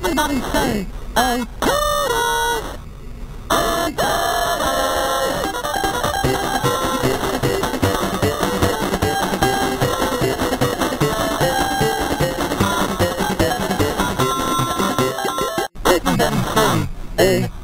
Everybody say, I got it. I got it. Everybody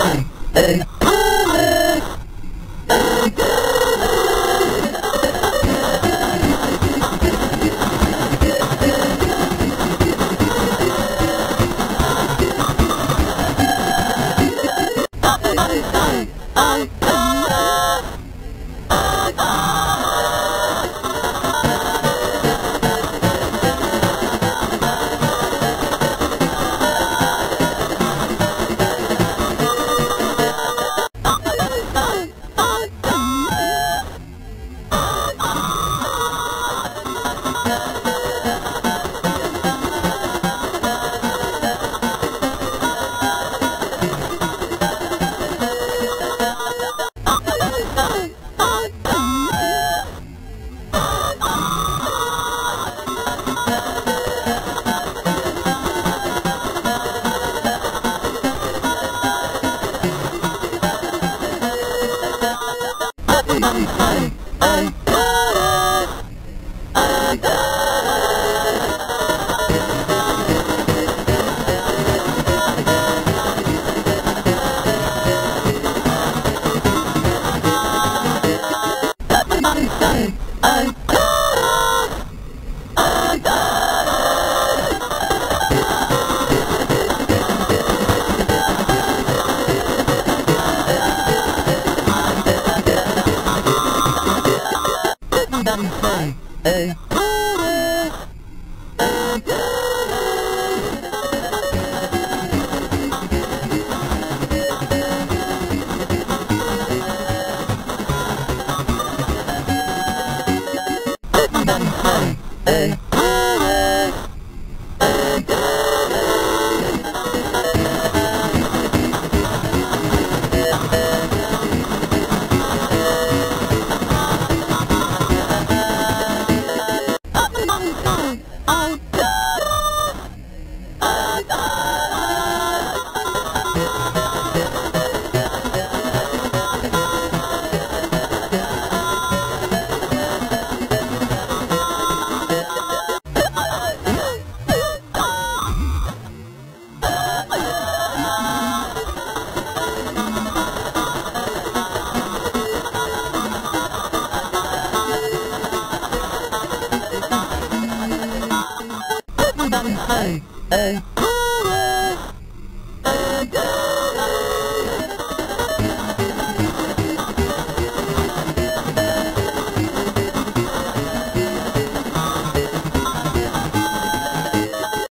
time, hey, Everybody say, I